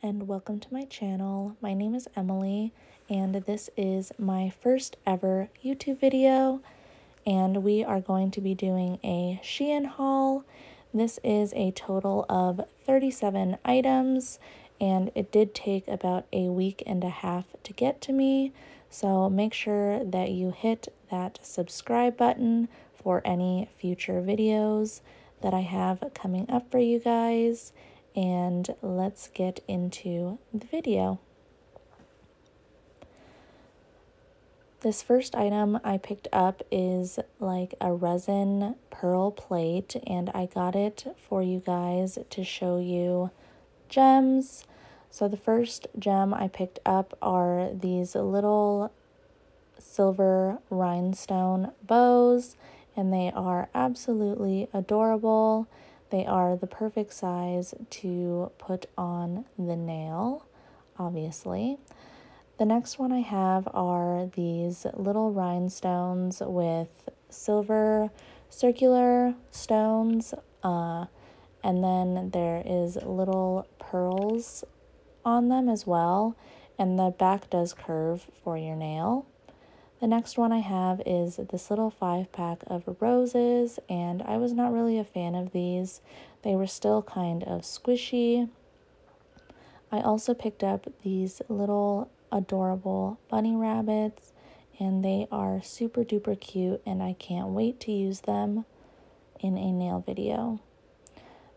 and welcome to my channel. My name is Emily and this is my first ever YouTube video and we are going to be doing a Shein haul. This is a total of 37 items and it did take about a week and a half to get to me. So make sure that you hit that subscribe button for any future videos that I have coming up for you guys and let's get into the video. This first item I picked up is like a resin pearl plate and I got it for you guys to show you gems. So the first gem I picked up are these little silver rhinestone bows and they are absolutely adorable. They are the perfect size to put on the nail, obviously. The next one I have are these little rhinestones with silver circular stones. Uh, and then there is little pearls on them as well. And the back does curve for your nail. The next one I have is this little five pack of roses, and I was not really a fan of these. They were still kind of squishy. I also picked up these little adorable bunny rabbits, and they are super duper cute, and I can't wait to use them in a nail video.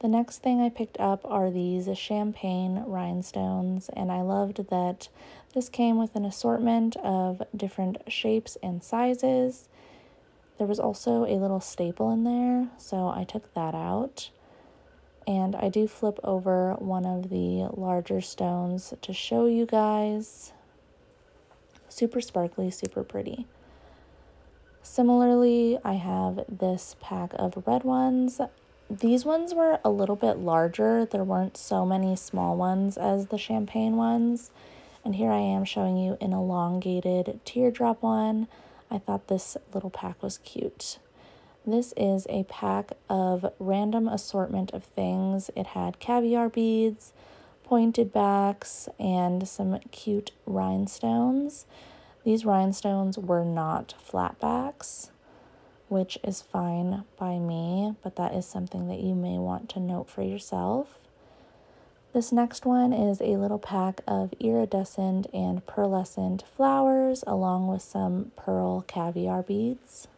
The next thing I picked up are these champagne rhinestones, and I loved that this came with an assortment of different shapes and sizes. There was also a little staple in there, so I took that out. And I do flip over one of the larger stones to show you guys. Super sparkly, super pretty. Similarly, I have this pack of red ones. These ones were a little bit larger. There weren't so many small ones as the champagne ones. And here I am showing you an elongated teardrop one. I thought this little pack was cute. This is a pack of random assortment of things. It had caviar beads, pointed backs, and some cute rhinestones. These rhinestones were not flat backs, which is fine by me, but that is something that you may want to note for yourself. This next one is a little pack of iridescent and pearlescent flowers along with some pearl caviar beads.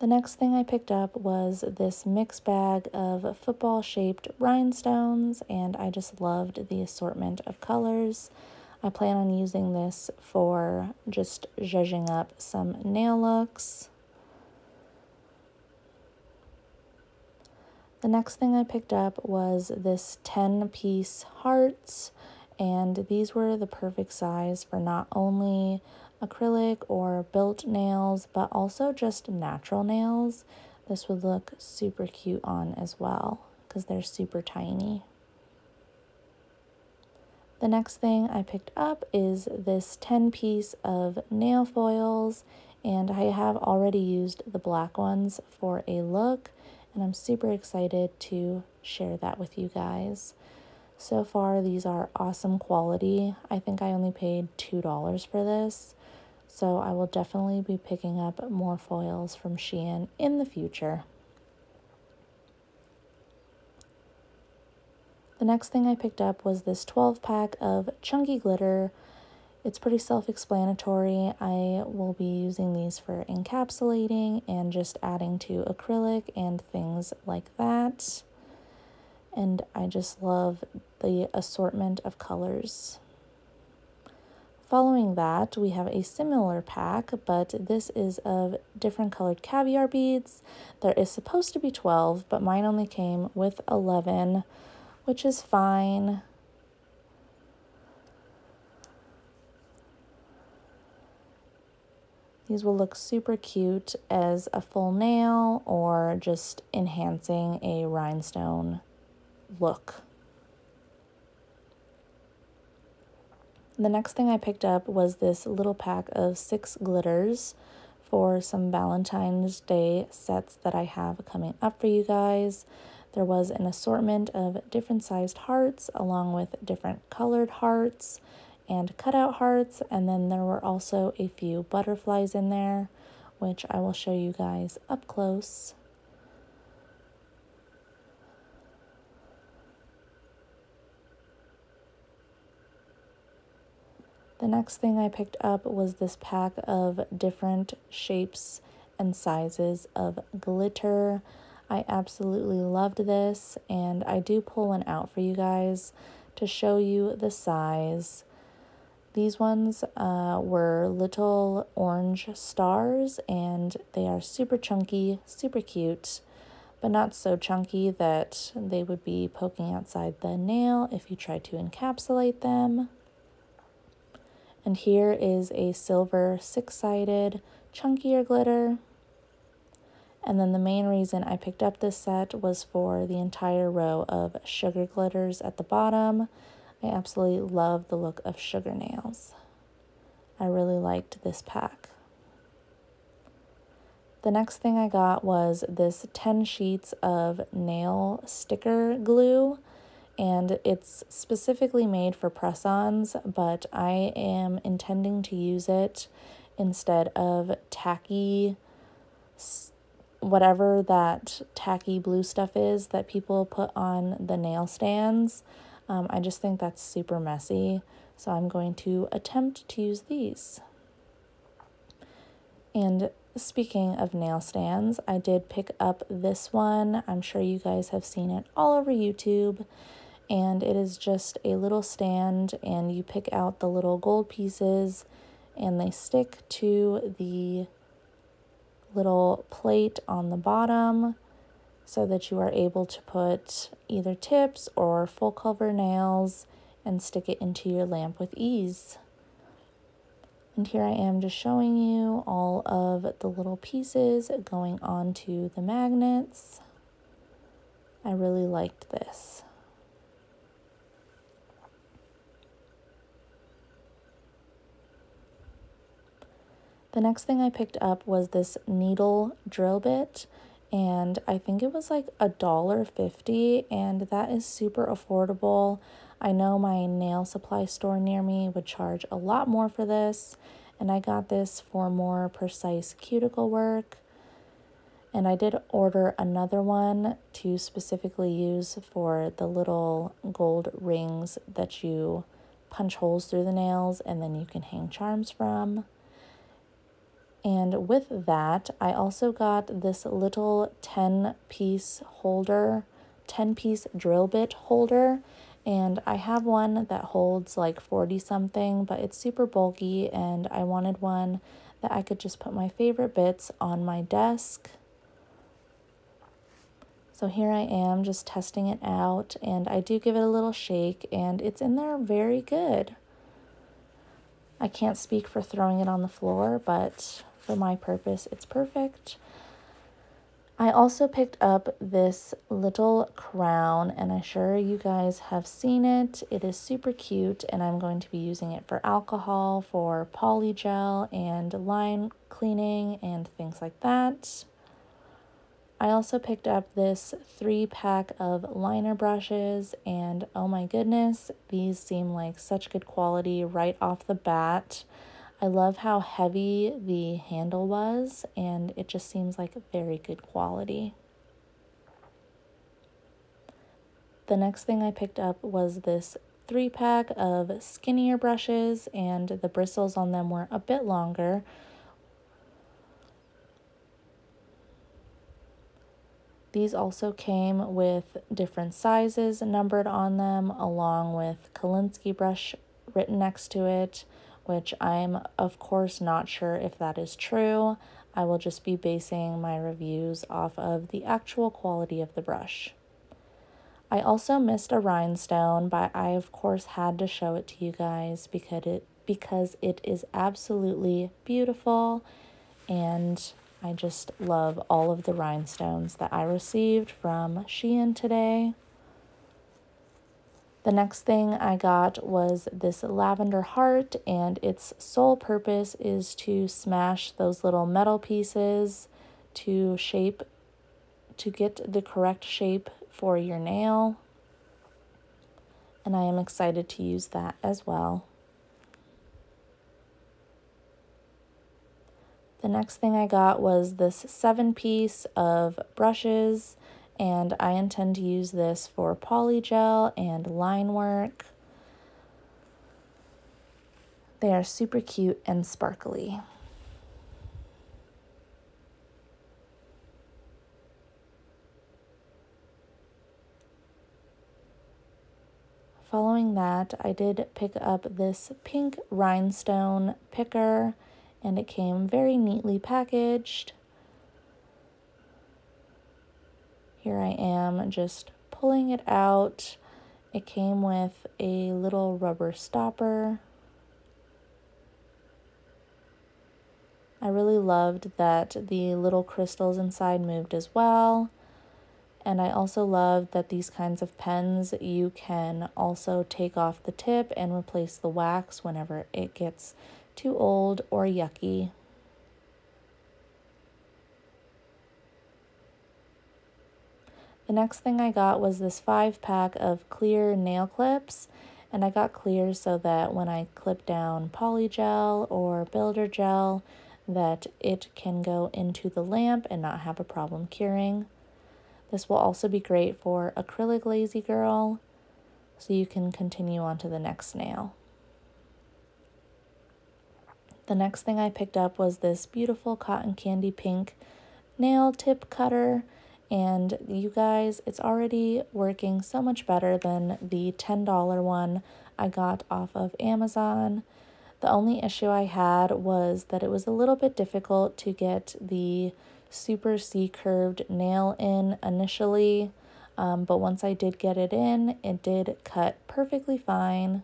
The next thing I picked up was this mixed bag of football shaped rhinestones, and I just loved the assortment of colors. I plan on using this for just zhuzhing up some nail looks. The next thing I picked up was this 10 piece hearts, and these were the perfect size for not only acrylic or built nails, but also just natural nails. This would look super cute on as well because they're super tiny. The next thing I picked up is this 10 piece of nail foils, and I have already used the black ones for a look and I'm super excited to share that with you guys. So far, these are awesome quality. I think I only paid $2 for this, so I will definitely be picking up more foils from Shein in the future. The next thing I picked up was this 12 pack of chunky glitter it's pretty self-explanatory. I will be using these for encapsulating and just adding to acrylic and things like that. And I just love the assortment of colors. Following that, we have a similar pack, but this is of different colored caviar beads. There is supposed to be 12, but mine only came with 11, which is fine. These will look super cute as a full nail or just enhancing a rhinestone look. The next thing I picked up was this little pack of six glitters for some Valentine's Day sets that I have coming up for you guys. There was an assortment of different sized hearts along with different colored hearts and cutout hearts, and then there were also a few butterflies in there, which I will show you guys up close. The next thing I picked up was this pack of different shapes and sizes of glitter. I absolutely loved this, and I do pull one out for you guys to show you the size. These ones uh, were little orange stars, and they are super chunky, super cute, but not so chunky that they would be poking outside the nail if you try to encapsulate them. And here is a silver six-sided chunkier glitter. And then the main reason I picked up this set was for the entire row of sugar glitters at the bottom. I absolutely love the look of sugar nails. I really liked this pack. The next thing I got was this 10 sheets of nail sticker glue and it's specifically made for press-ons, but I am intending to use it instead of tacky whatever that tacky blue stuff is that people put on the nail stands. Um, I just think that's super messy, so I'm going to attempt to use these. And speaking of nail stands, I did pick up this one. I'm sure you guys have seen it all over YouTube and it is just a little stand and you pick out the little gold pieces and they stick to the little plate on the bottom so that you are able to put either tips or full cover nails and stick it into your lamp with ease. And here I am just showing you all of the little pieces going onto the magnets. I really liked this. The next thing I picked up was this needle drill bit and I think it was like a dollar fifty and that is super affordable. I know my nail supply store near me would charge a lot more for this and I got this for more precise cuticle work. And I did order another one to specifically use for the little gold rings that you punch holes through the nails and then you can hang charms from. And with that, I also got this little 10 piece holder, 10 piece drill bit holder. And I have one that holds like 40 something, but it's super bulky. And I wanted one that I could just put my favorite bits on my desk. So here I am just testing it out, and I do give it a little shake, and it's in there very good. I can't speak for throwing it on the floor, but for my purpose, it's perfect. I also picked up this little crown, and I'm sure you guys have seen it. It is super cute, and I'm going to be using it for alcohol, for polygel, and line cleaning, and things like that. I also picked up this three pack of liner brushes, and oh my goodness, these seem like such good quality right off the bat. I love how heavy the handle was and it just seems like very good quality. The next thing I picked up was this three pack of skinnier brushes and the bristles on them were a bit longer. These also came with different sizes numbered on them along with Kolinsky brush written next to it which I'm, of course, not sure if that is true. I will just be basing my reviews off of the actual quality of the brush. I also missed a rhinestone, but I, of course, had to show it to you guys because it, because it is absolutely beautiful and I just love all of the rhinestones that I received from Shein today. The next thing I got was this lavender heart, and its sole purpose is to smash those little metal pieces to shape to get the correct shape for your nail. And I am excited to use that as well. The next thing I got was this seven piece of brushes and I intend to use this for polygel and line work. They are super cute and sparkly. Following that, I did pick up this pink rhinestone picker and it came very neatly packaged. Here I am just pulling it out. It came with a little rubber stopper. I really loved that the little crystals inside moved as well. And I also love that these kinds of pens, you can also take off the tip and replace the wax whenever it gets too old or yucky. The next thing I got was this five pack of clear nail clips. And I got clear so that when I clip down polygel or builder gel, that it can go into the lamp and not have a problem curing. This will also be great for acrylic lazy girl, so you can continue on to the next nail. The next thing I picked up was this beautiful cotton candy pink nail tip cutter. And you guys, it's already working so much better than the $10 one I got off of Amazon. The only issue I had was that it was a little bit difficult to get the super C curved nail in initially. Um, but once I did get it in, it did cut perfectly fine.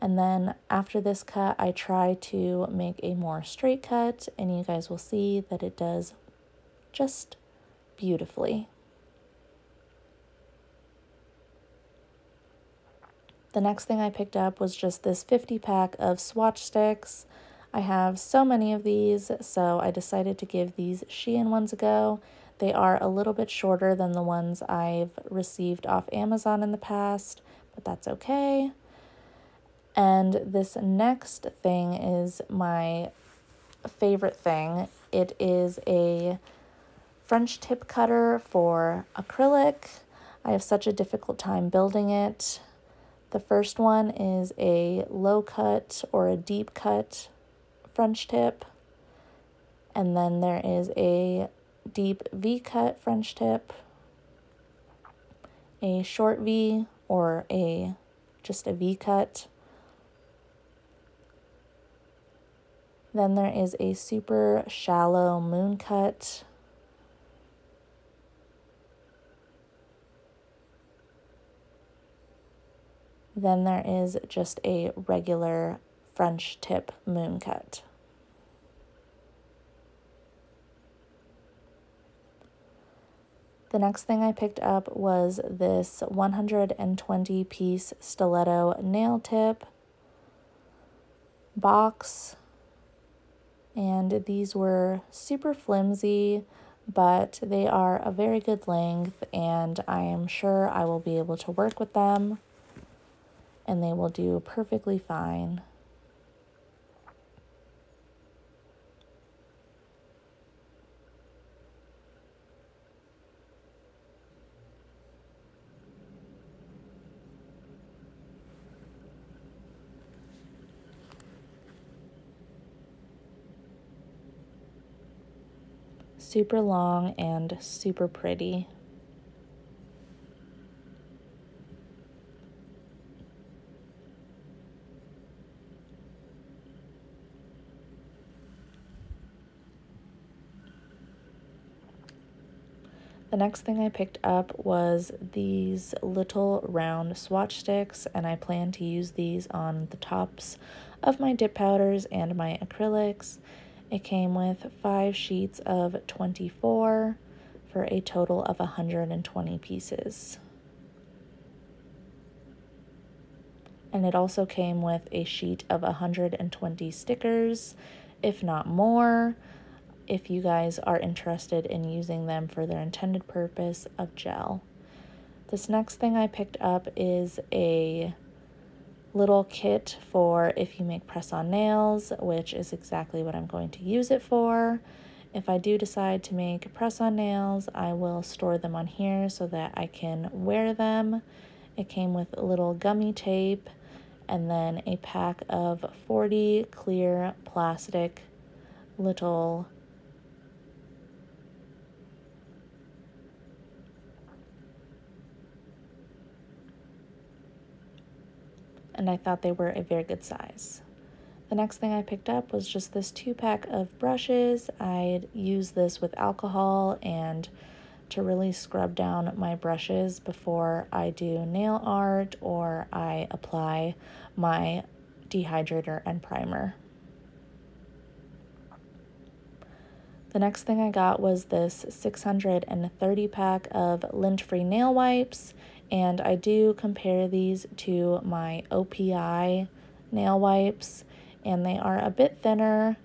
And then after this cut, I try to make a more straight cut and you guys will see that it does just beautifully. The next thing I picked up was just this 50 pack of swatch sticks. I have so many of these, so I decided to give these Shein ones a go. They are a little bit shorter than the ones I've received off Amazon in the past, but that's okay. And this next thing is my favorite thing. It is a French tip cutter for acrylic. I have such a difficult time building it. The first one is a low cut or a deep cut French tip. And then there is a deep V cut French tip, a short V or a just a V cut Then there is a super shallow moon cut. Then there is just a regular French tip moon cut. The next thing I picked up was this 120 piece stiletto nail tip box and these were super flimsy, but they are a very good length, and I am sure I will be able to work with them, and they will do perfectly fine. super long and super pretty. The next thing I picked up was these little round swatch sticks and I plan to use these on the tops of my dip powders and my acrylics. It came with five sheets of 24 for a total of 120 pieces. And it also came with a sheet of 120 stickers, if not more. If you guys are interested in using them for their intended purpose of gel. This next thing I picked up is a little kit for if you make press-on nails, which is exactly what I'm going to use it for. If I do decide to make press-on nails, I will store them on here so that I can wear them. It came with a little gummy tape and then a pack of 40 clear plastic little and I thought they were a very good size. The next thing I picked up was just this two pack of brushes. I'd use this with alcohol and to really scrub down my brushes before I do nail art or I apply my dehydrator and primer. The next thing I got was this 630 pack of lint-free nail wipes and I do compare these to my OPI nail wipes and they are a bit thinner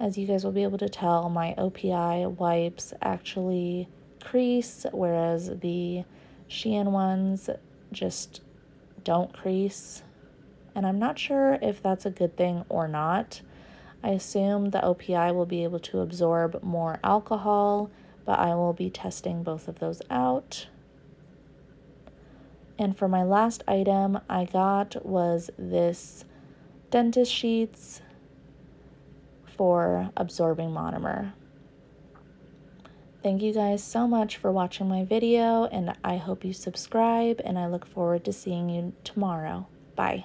as you guys will be able to tell my OPI wipes actually crease whereas the Shein ones just don't crease and I'm not sure if that's a good thing or not. I assume the OPI will be able to absorb more alcohol, but I will be testing both of those out. And for my last item I got was this dentist sheets for absorbing monomer. Thank you guys so much for watching my video and I hope you subscribe and I look forward to seeing you tomorrow. Bye.